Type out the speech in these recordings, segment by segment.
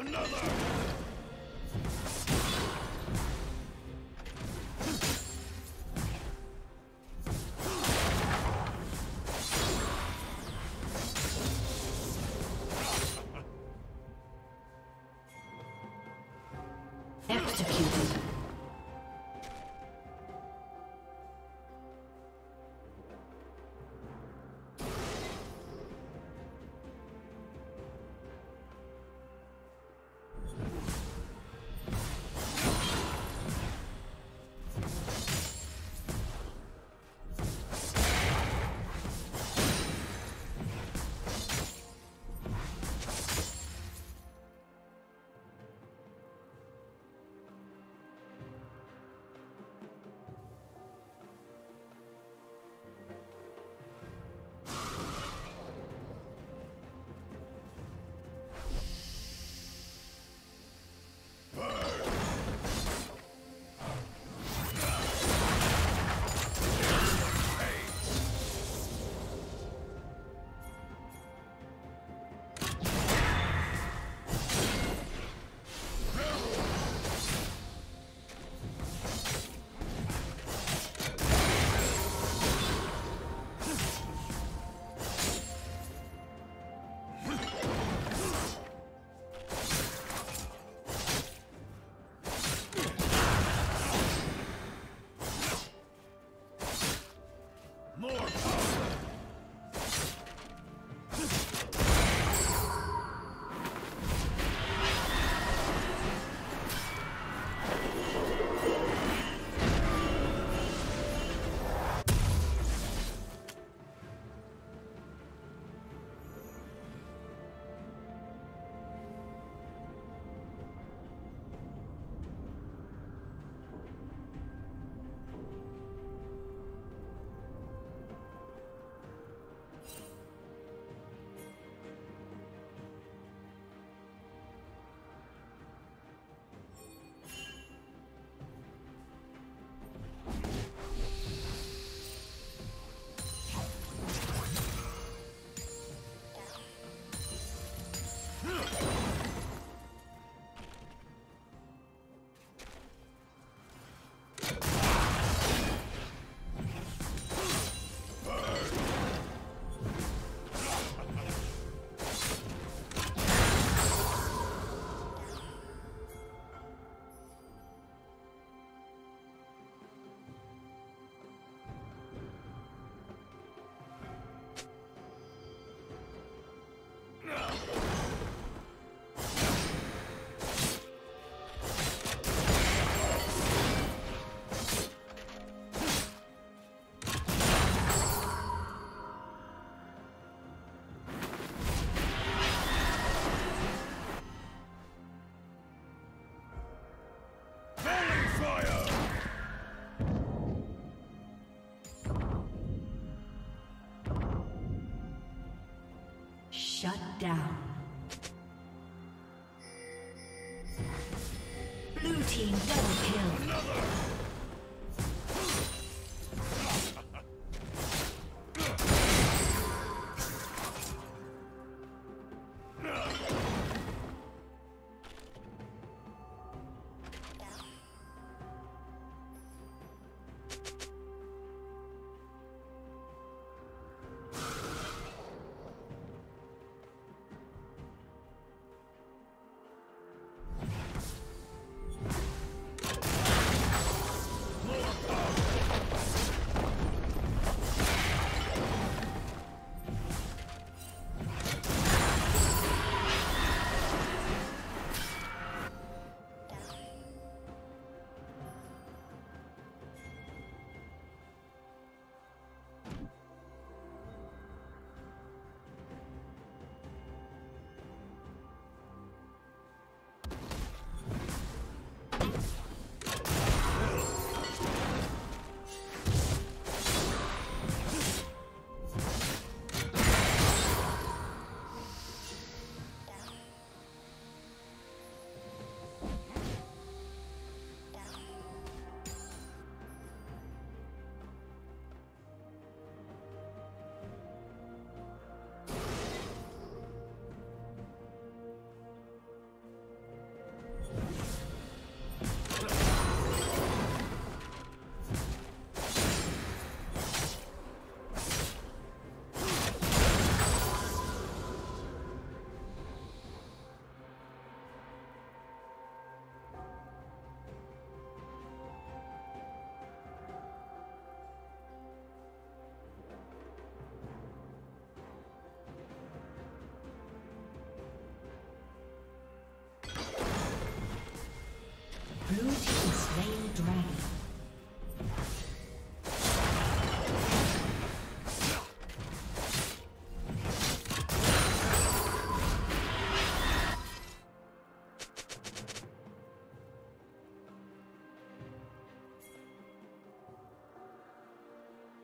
Another!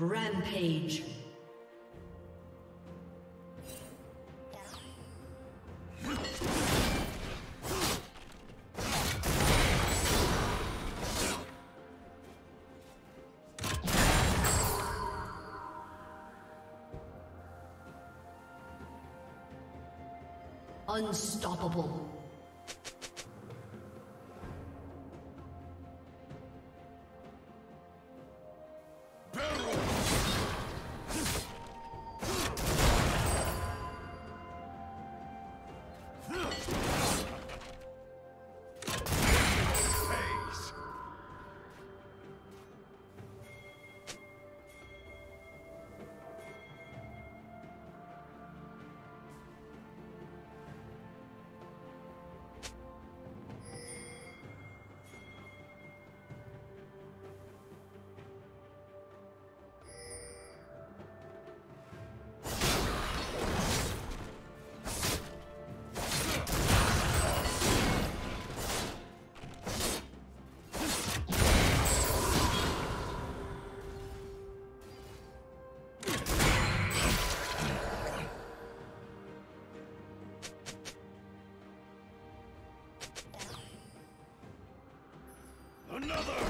Rampage. Unstoppable. another!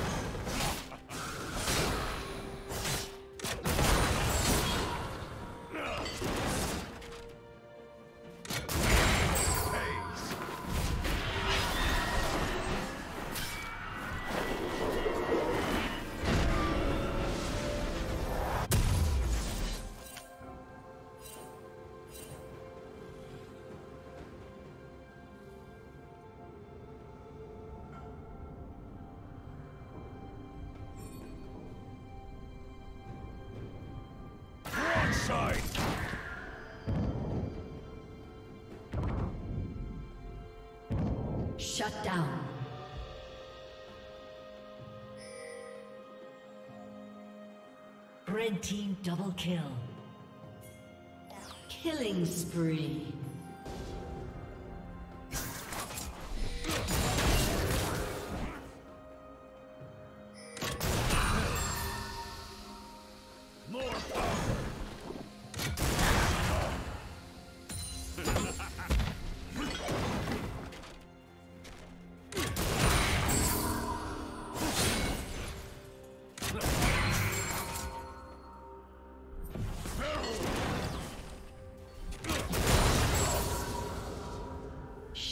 Shut down. Red team double kill. Killing spree.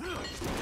Huh?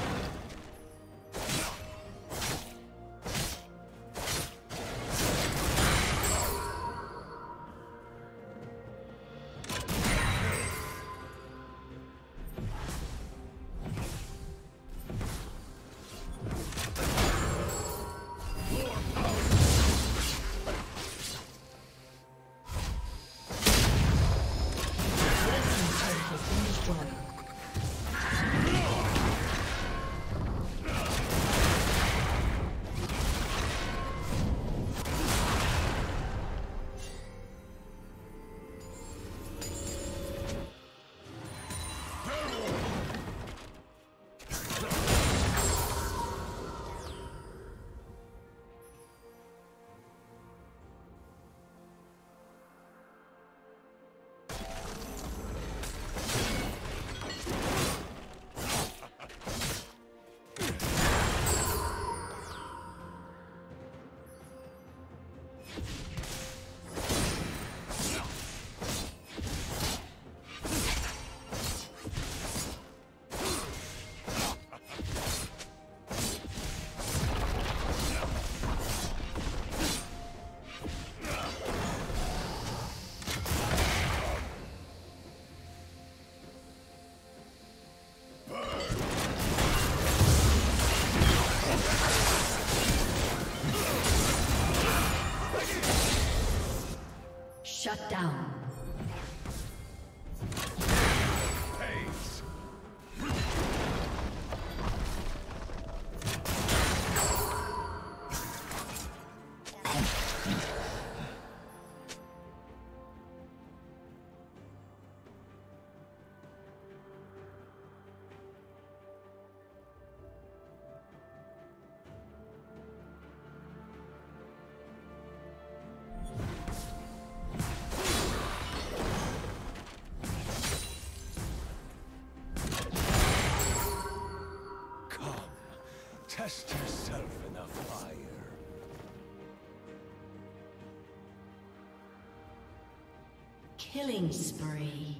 Shut down. Test yourself in the fire. Killing spree.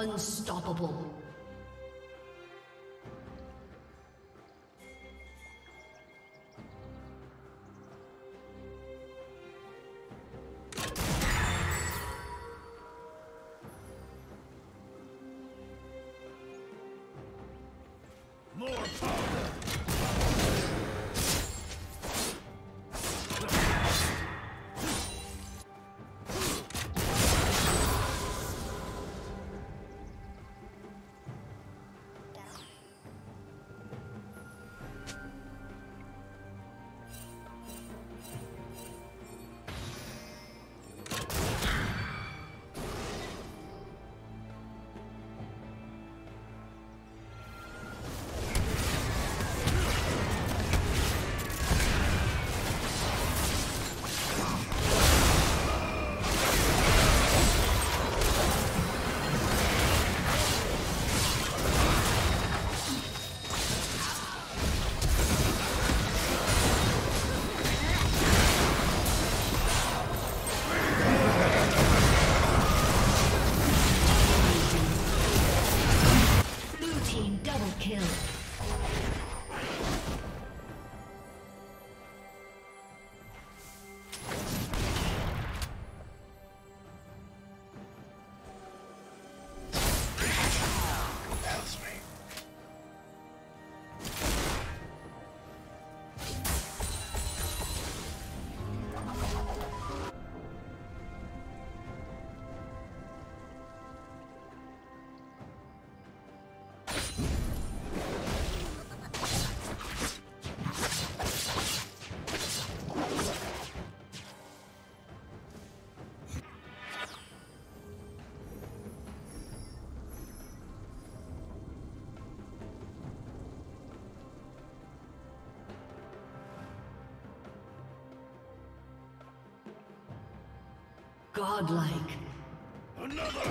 Unstoppable. Godlike. Another!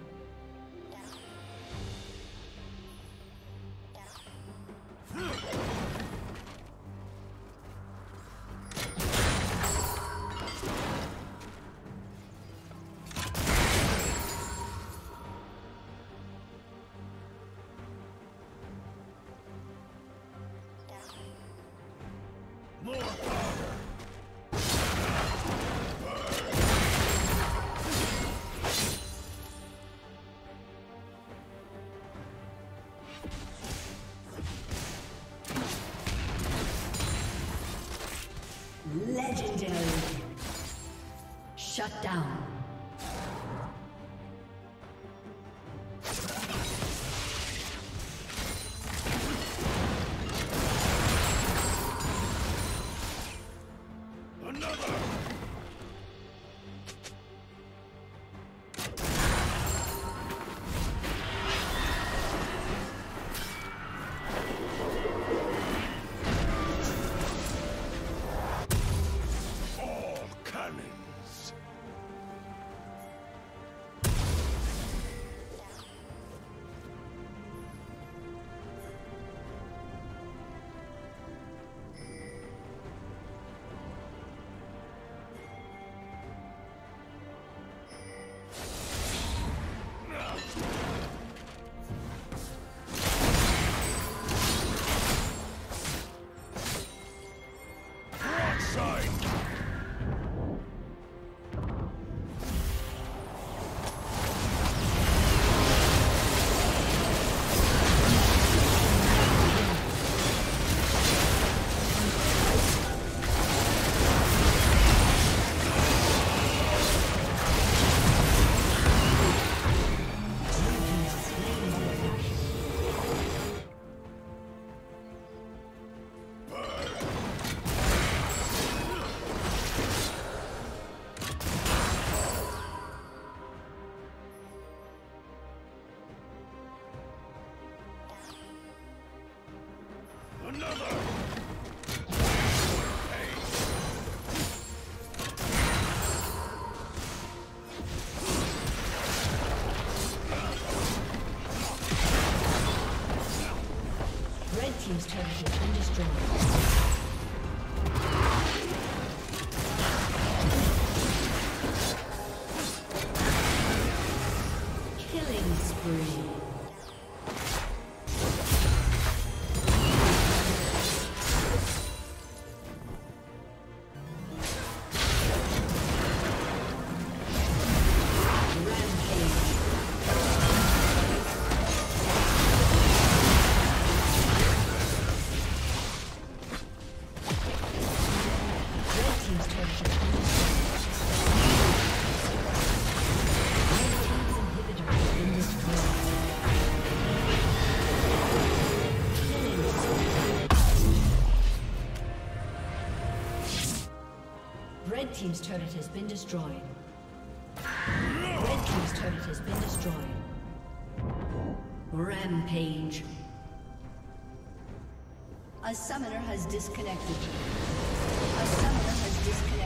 Shut down. Team's turret has been destroyed. Red Team's turret has been destroyed. Rampage. A summoner has disconnected. A summoner has disconnected.